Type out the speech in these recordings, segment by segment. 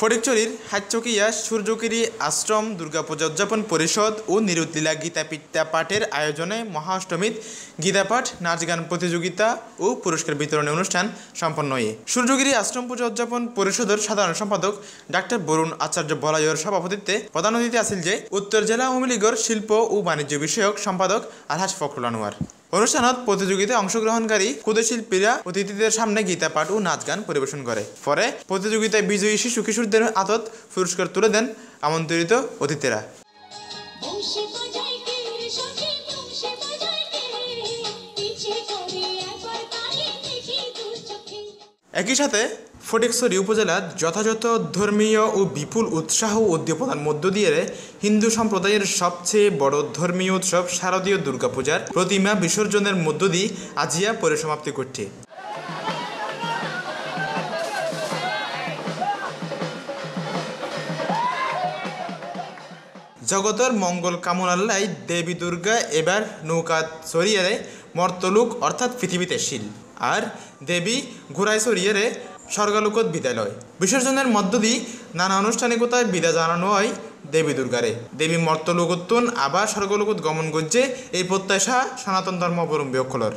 ফটিকচুরির হাটচকিয়া সূর্যগিরি আশ্রম দুর্গাপূজা উদযাপন পরিষদ ও নিরুদ্লীলা গীতাপিত্যা পাঠের আয়োজনে মহাষ্টমীত গীতাপাঠ নাচ গান প্রতিযোগিতা ও পুরস্কার বিতরণী অনুষ্ঠান সম্পন্ন হয়ে। সূর্যগিরি আশ্রম পূজা উদযাপন পরিষদের সাধারণ সম্পাদক ডাক্তার বরুণ আচার্য বলাইয়ের সভাপতিত্বে প্রধান অতিথি আছিল যে উত্তর জেলা আওয়ামী লীগের শিল্প ও বাণিজ্য বিষয়ক সম্পাদক আলহাজ ফখরুল আনোয়ার। অনুষ্ঠানত প্রতিযোগিতায় অংশগ্রহণকারী ক্ষুদশিল্পীরা অতিথিদের সামনে গীতা পাঠ ও নাচ গান পরিবেশন করে। পরে প্রতিযোগিতায় বিজয়ী শিশু কিশোরদের আতত পুরস্কার তুলে দেন আমন্ত্রিত অতিথিরা। একই সাথে ফটিকছড়ি উপজেলার যথাযথ ধর্মীয় ও বিপুল উৎসাহ উদ্দীপনার মধ্য দিয়ে হিন্দু সম্প্রদায়ের সবচেয়ে বড় ধর্মীয় উৎসব শারদীয় দুর্গাপূজার প্রতিমা বিসর্জনের মধ্য দিয়ে আজিয়া পরিসমাপ্তি করছে জগতের মঙ্গল কামনাল্লাই দেবী দুর্গা এবার নৌকা চড়িয়ে মর্তলুক, অর্থাৎ পৃথিবীতে শিল। আর দেবী ঘোড়ায় চড়িয়ে স্বর্গালোকত বিদায় লয়। বিসর্জনের মধ্য দিয়ে নানা আনুষ্ঠানিকতায় বিদায় জানানো হয় দেবী দুর্গারে। দেবী মর্তলোকোত্তন আবার স্বর্গলোকত গমন করছে এই প্রত্যাশা সনাতন ধর্মাবলম্বী অক্ষলর।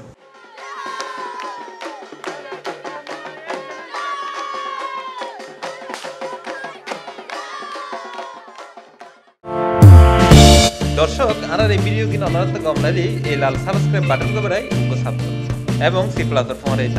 দর্শক আর এই ভিডিও কিনা অনারত গমনালি এই লাল সাবস্ক্রাইব বাটন কবরাই উঙ্গ subscribe. এবং সি প্লাস ফোন এই